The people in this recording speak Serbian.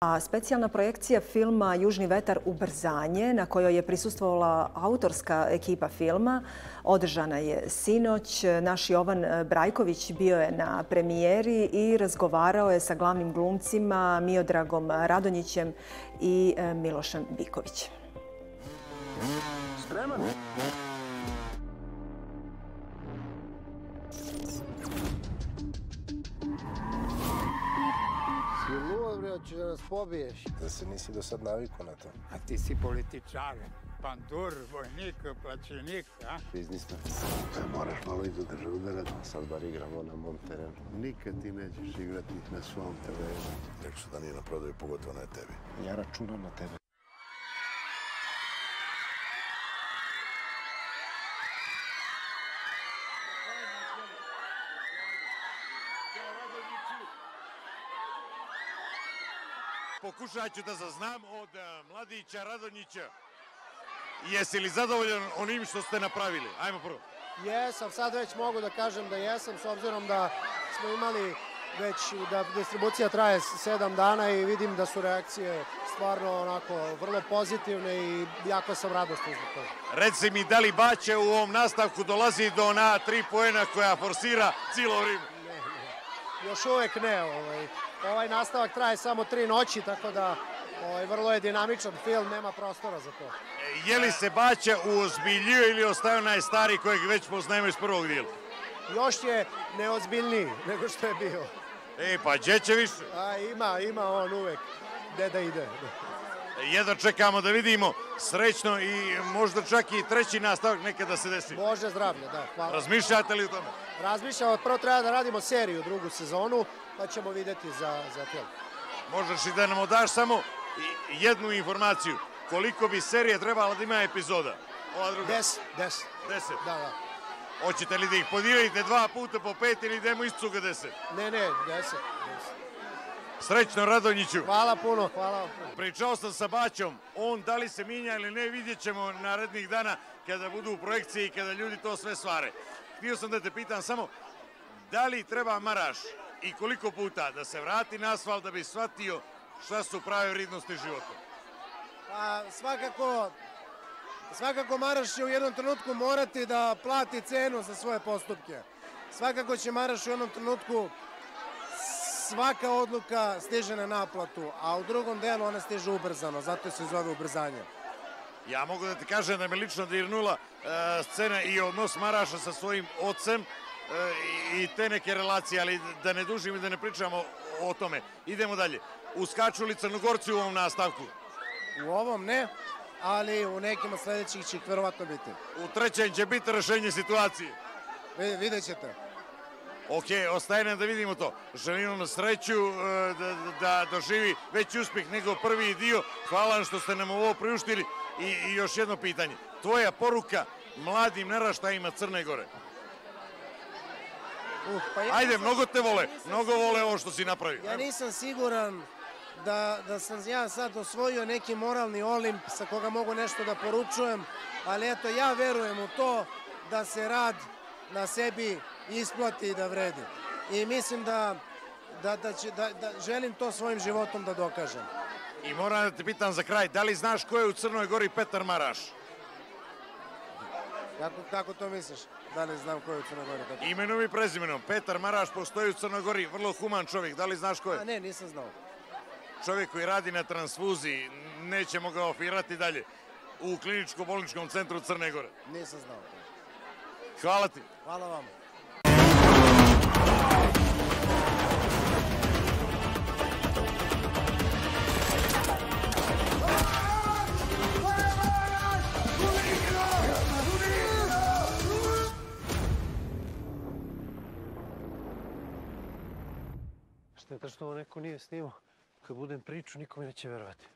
A specijalna projekcija filma Južni vetar ubrzanje, na kojoj je prisustvovala autorska ekipa filma, održana je sinoć. Naš Jovan Brajković bio je na premijeri i razgovarao je sa glavnim glumcima Miodragom Radonjićem i e, Milošem Bikovićem. Spreman? Ćeš da nas pobiješ. Da se nisi do sad naviku na to. A ti si političar, pandur, vojnik, plaćenik, a? Biznismen. Sad moraš malo i do državu da radimo. Sad bar igramo na mom terenu. Nikad ti nećeš igrati na svom terenu. Rekli su da nije na prodaju, pogotovo na tebi. Ja računam na tebe. Pokušat ću da zaznam od e, mladića Radonjića. Jesi li zadovoljan onim što ste napravili? Ajmo prvo. Jesam, sad već mogu da kažem da jesam, s obzirom da smo imali već, da distribucija traje sedam dana i vidim da su reakcije stvarno onako vrlo pozitivne i jako sam radostan zbog toga. Reci mi, da li Baće u ovom nastavku dolazi do ona tri poena koja forsira cijelo vrijeme? Još uvek ne. Ovaj. Ovaj nastavak traje samo tri noći, tako da ovaj, vrlo je dinamičan film, nema prostora za to. E, je li se Baća uozbiljio ili ostaje onaj stari kojeg već poznajemo iz prvog dijela? Još je neozbiljniji nego što je bio. E, pa gdje će više? A, ima, ima on uvek gde da ide. Jedno čekamo da vidimo srećno i možda čak i treći nastavak nekada se desi. Bože zdravlje, da. Hvala. Razmišljate li o tome? Razmišljamo, prvo treba da radimo seriju drugu sezonu, pa ćemo videti za, za film. Možeš i da nam odaš samo jednu informaciju. Koliko bi serija trebala da ima epizoda? Ova druga? Deset. Deset. Deset? Da, da. Hoćete li da ih podijelite dva puta po pet ili idemo iz cuga deset? Ne, ne, deset. deset. Srećno Radonjiću. Hvala puno, hvala. Pričao sam sa Baćom, on da li se minja ili ne, vidjet ćemo narednih dana kada budu u projekciji i kada ljudi to sve svare. Htio sam da te pitam samo, da li treba Maraš i koliko puta da se vrati na asfalt da bi shvatio šta su prave vridnosti života? Pa svakako, svakako Maraš će u jednom trenutku morati da plati cenu za svoje postupke. Svakako će Maraš u jednom trenutku svaka odluka stiže na naplatu, a u drugom delu ona stiže ubrzano, zato se zove ubrzanje. Ja mogu da ti kažem da me lično dirnula e, scena i odnos Maraša sa svojim ocem e, i te neke relacije, ali da ne dužim i da ne pričamo o tome. Idemo dalje. Uskaču li Crnogorci u ovom nastavku? U ovom ne, ali u nekim od sledećih će ih verovatno biti. U trećem će biti rešenje situacije? Vidjet ćete. Ok, ostaje nam da vidimo to. Želim vam sreću e, da, da doživi veći uspeh nego prvi dio. Hvala vam što ste nam ovo priuštili. I, I još jedno pitanje. Tvoja poruka mladim naraštajima Crne Gore. Uh, pa ja Ajde, mnogo te vole. Mnogo vole ovo što si napravio. Ja nisam siguran da, da sam ja sad osvojio neki moralni olimp sa koga mogu nešto da poručujem, ali eto, ja verujem u to da se rad na sebi isplati i da vredi. I mislim da, da, da, će, da, da želim to svojim životom da dokažem. I moram da te pitam za kraj, da li znaš ko je u Crnoj Gori Petar Maraš? Kako, kako to misliš? Da li znam ko je u Crnoj Gori? Petar? Imenom i prezimenom. Petar Maraš postoji u Crnoj Gori, vrlo human čovjek. Da li znaš ko je? A ne, nisam znao. Čovjek koji radi na transfuziji, nećemo ga ofirati dalje, u kliničko-bolničkom centru Crne Gore. Nisam znao. Hvala ti. Hvala vam. Šteta što ovo neko nije snimao. Kad budem priču, niko mi neće verovati.